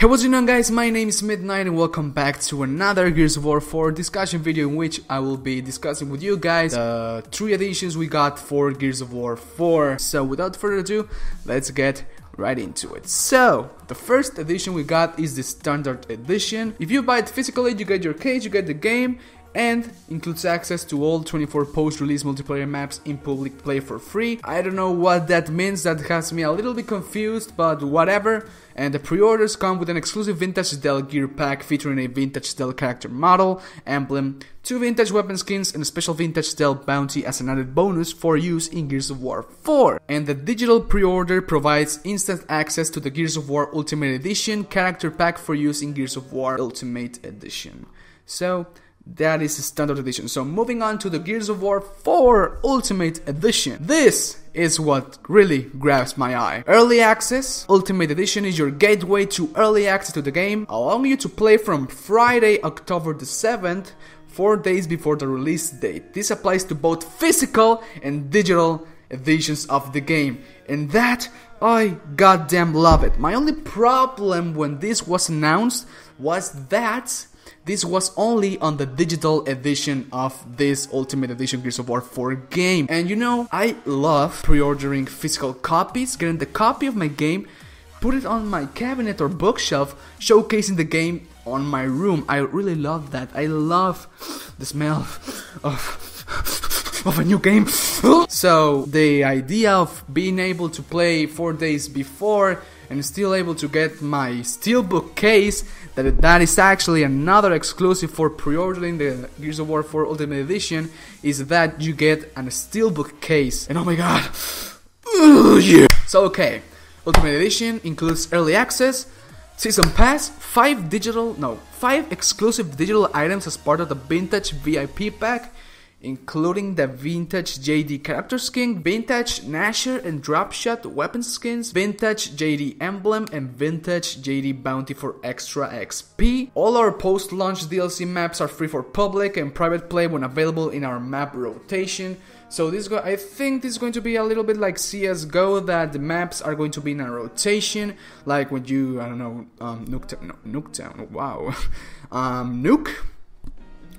Hey what's going on guys, my name is Midnight and welcome back to another Gears of War 4 discussion video in which I will be discussing with you guys the three editions we got for Gears of War 4. So without further ado, let's get right into it. So, the first edition we got is the standard edition. If you buy it physically, you get your case, you get the game, and includes access to all 24 post-release multiplayer maps in public play for free. I don't know what that means, that has me a little bit confused, but whatever. And the pre-orders come with an exclusive vintage Del gear pack featuring a vintage Del character model, emblem, two vintage weapon skins, and a special vintage Del bounty as an added bonus for use in Gears of War 4. And the digital pre-order provides instant access to the Gears of War Ultimate Edition character pack for use in Gears of War Ultimate Edition. So, that is standard edition. So moving on to the Gears of War 4 Ultimate Edition. This is what really grabs my eye. Early Access Ultimate Edition is your gateway to early access to the game, allowing you to play from Friday, October the 7th, 4 days before the release date. This applies to both physical and digital editions of the game. And that, I goddamn love it. My only problem when this was announced was that this was only on the digital edition of this Ultimate Edition Gears of War 4 game. And you know, I love pre-ordering physical copies, getting the copy of my game, put it on my cabinet or bookshelf, showcasing the game on my room. I really love that. I love the smell of of a new game. so the idea of being able to play 4 days before and still able to get my steelbook case that that is actually another exclusive for pre-ordering the Gears of War 4 Ultimate Edition is that you get a steelbook case. And oh my god. Yeah. so okay. Ultimate Edition includes early access season pass 5 digital no 5 exclusive digital items as part of the vintage VIP pack including the vintage JD character skin, vintage Gnasher and Dropshot weapon skins, vintage JD emblem, and vintage JD bounty for extra XP. All our post-launch DLC maps are free for public and private play when available in our map rotation. So this go I think this is going to be a little bit like CS:GO that the maps are going to be in a rotation, like when you I don't know um, Nuketown, no, Nuketown, wow, um, Nuke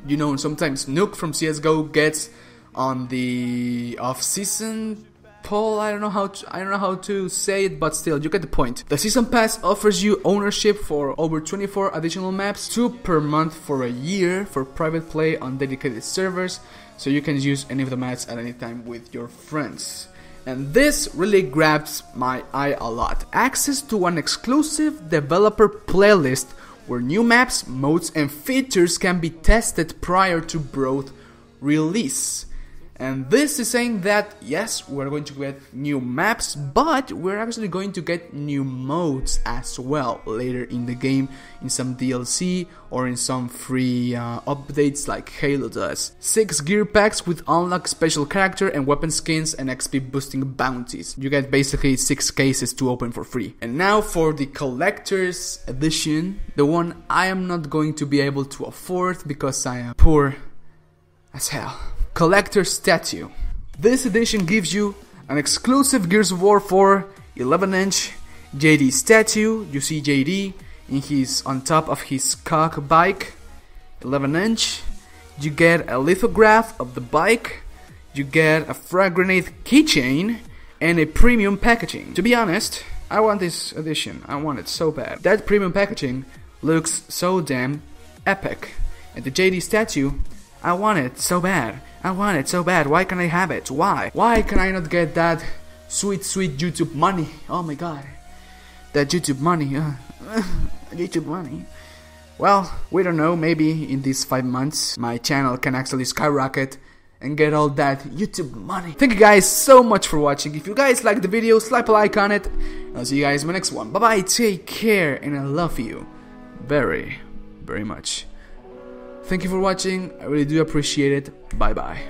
you know, sometimes Nuke from CS:GO gets on the off-season poll. I don't know how to, I don't know how to say it, but still, you get the point. The season pass offers you ownership for over 24 additional maps, two per month for a year for private play on dedicated servers, so you can use any of the maps at any time with your friends. And this really grabs my eye a lot. Access to an exclusive developer playlist where new maps, modes, and features can be tested prior to broad release. And this is saying that yes, we're going to get new maps, but we're actually going to get new modes as well later in the game in some DLC or in some free uh, updates like Halo does. 6 gear packs with unlock special character and weapon skins and XP boosting bounties. You get basically 6 cases to open for free. And now for the collector's edition, the one I am not going to be able to afford because I am poor as hell. Collector Statue. This edition gives you an exclusive Gears of War 4 11 inch JD statue. You see JD in his on top of his COG bike 11 inch. You get a lithograph of the bike. You get a frag grenade keychain and a premium packaging. To be honest, I want this edition. I want it so bad. That premium packaging looks so damn epic. And the JD statue, I want it so bad. I want it so bad. Why can't I have it? Why? Why can I not get that sweet, sweet YouTube money? Oh my god. That YouTube money. Uh, YouTube money. Well, we don't know. Maybe in these five months, my channel can actually skyrocket and get all that YouTube money. Thank you guys so much for watching. If you guys like the video, slap a like on it. I'll see you guys in my next one. Bye bye, take care, and I love you very, very much. Thank you for watching, I really do appreciate it. Bye bye.